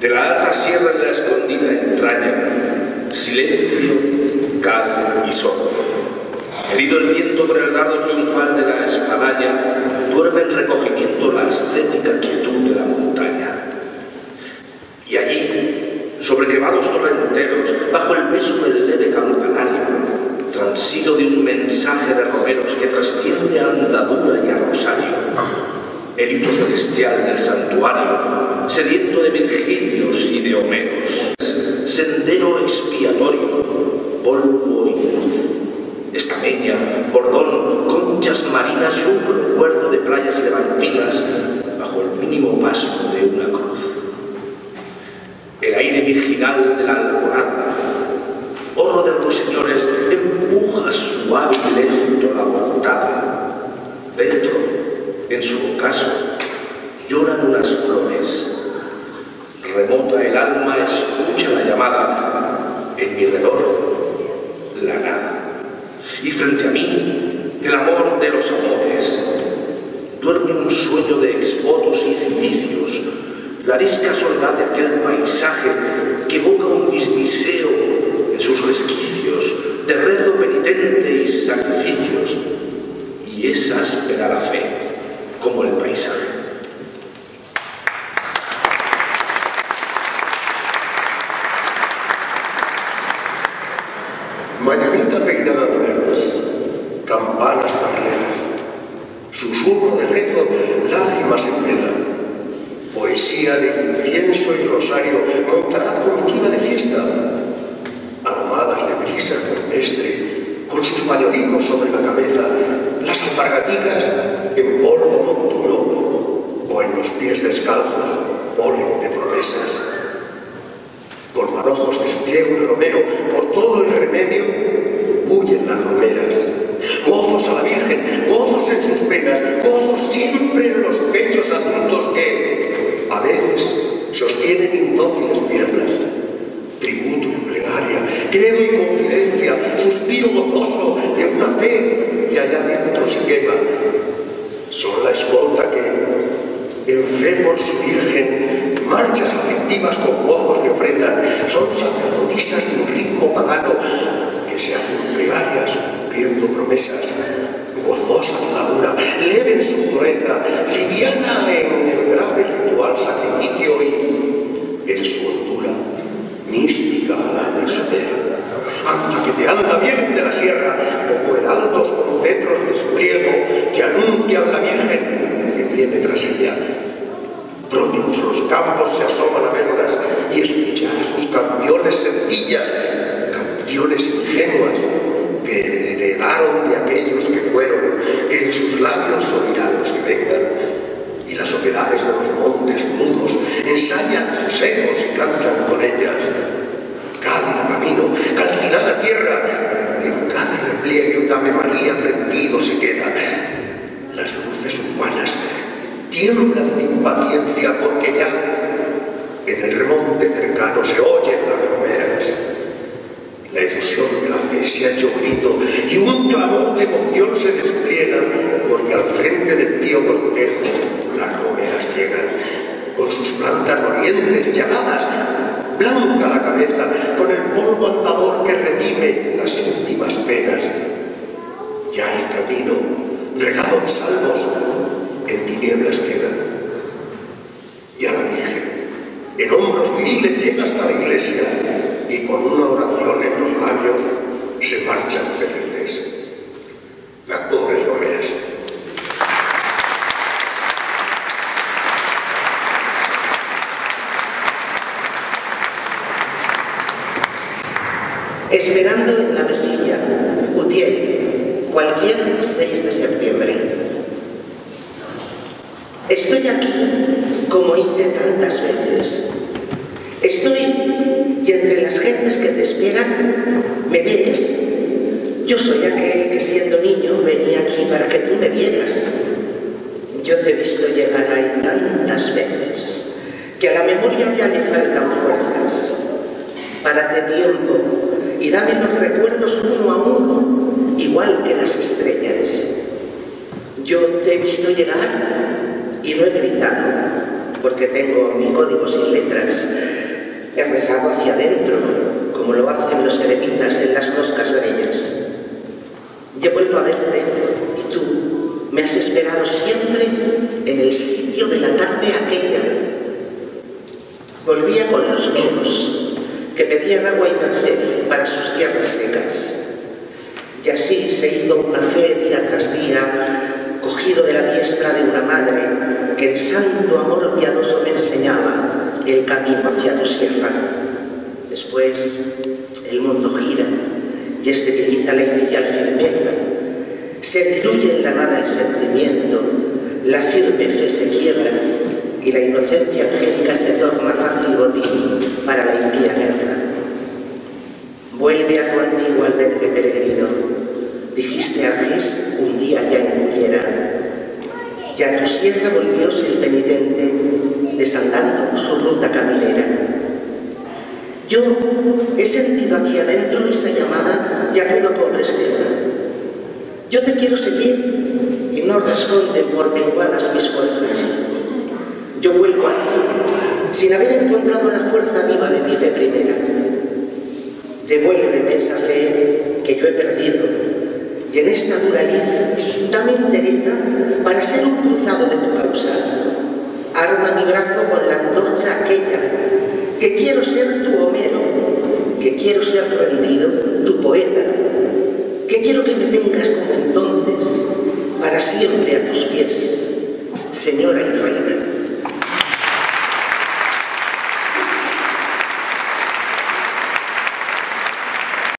De la alta sierra en la escondida entraña, silencio, cal y sol. Herido el viento por el dardo triunfal de la espadaña, duerme en recogimiento la ascética quietud de la montaña. Y allí, sobre quemados torrenteros, bajo el peso del leve campanario, transido de un mensaje de romeros que trasciende a andadura y a rosario, el hito celestial del santuario, sediento de Virgilios y de Homeros, sendero expiatorio, polvo y luz, estameña, bordón, conchas marinas y un recuerdo de playas levantinas bajo el mínimo paso de una cruz. El aire virginal de la alborada, horro de los señores, empuja suave la voltada. Dentro, en su ocaso, lloran unas flores. Remota el alma escucha la llamada. En mi redor, la nada. Y frente a mí, el amor de los amores. Duerme un sueño de exvotos y cilicios. La arisca soledad de aquel paisaje que evoca un dismiseo en sus resquicios de rezo penitente y sacrificios. Y es áspera la fe como el paisaje. Mañanita peinada de verdes, campanas parleras, susurro de rezo, lágrimas en vela, de incienso y rosario, montaraz comitiva de fiesta, aromadas de brisa campestre, con sus mayoricos sobre la cabeza, las alpargaticas en polvo montuno o en los pies descalzos, polen de promesas. Con manojos despliego y romero que allá dentro se quema. Son la escolta que, en fe por su Virgen, marchas afectivas con gozos le ofrendan. Son sacerdotisas de un ritmo pagano que se hacen plegarias cumpliendo promesas. Gozosa dura, leve en su dureza, liviana en el grave ritual sacrificio y en su hondura, mística alada y solera. Anda que te anda bien de la sierra, que anuncian la Virgen que viene tras ella. Pródigos los campos se asoman a verlas y escuchar sus canciones sencillas, canciones ingenuas que heredaron de aquellos que fueron, que en sus labios oirán los que vengan. Y las oquedades de los montes mudos ensayan sus ecos y cantan con ellas. Cálido camino, calcinada tierra, que en cada repliegue un Ave María prendido se queda. Las luces urbanas tiemblan de impaciencia porque ya en el remonte cercano se oyen las romeras. La efusión de la fe se ha hecho grito y un clamor de emoción se despliega porque al frente del pío cortejo las romeras llegan con sus plantas dolientes, llamadas, blanca la cabeza, con el polvo andador que redime las íntimas penas. Ya el camino, regado de salvos, en tinieblas queda. Y a la Virgen, en hombros viriles llega hasta la iglesia y con una oración en los labios se marchan felices. Las pobres romeras. Esperando en la mesilla, Utiel, cualquier 6 de septiembre. Estoy aquí como hice tantas veces. Estoy y entre las gentes que te esperan, me ves. Yo soy aquel que siendo niño venía aquí para que tú me vieras. Yo te he visto llegar ahí tantas veces que a la memoria ya le faltan fuerzas. Párate tiempo y dame los recuerdos uno a uno, igual que las estrellas. Yo te he visto llegar y no he gritado. porque tengo mi código sin letras. He rezado hacia adentro, como lo hacen los eremitas en las moscas bellas. Y he vuelto a verte y tú me has esperado siempre en el sitio de la tarde aquella. Volvía con los míos, que pedían agua y merced para sus tierras secas. Y así se hizo una fe día tras día, cogido de la diestra de una madre que en santo amor piadoso me enseñaba el camino hacia tu sierra. Después el mundo gira y estabiliza la inicial firmeza. Se diluye en la nada el sentimiento, la firme fe se quiebra y la inocencia angélica se torna fácil botín para la impía guerra. Vuelve a tu antiguo albergue peregrino. Dijiste a Jes un día ya en Cullera. Y a tu sierra volvióse el penitente, desandando su ruta camilera. Yo he sentido aquí adentro esa llamada y acudo con presteza. Yo te quiero seguir y no responden por menguadas mis fuerzas. Yo vuelvo a ti sin haber encontrado la fuerza viva de mi fe primera. Devuélveme esa fe que yo he perdido y en esta dura lid dame para ser un cruzado de tu causa. Arma mi brazo con la antorcha aquella, que quiero ser tu Homero, que quiero ser rendido tu poeta, que quiero que me tengas como entonces, para siempre a tus pies, Señora y Reina.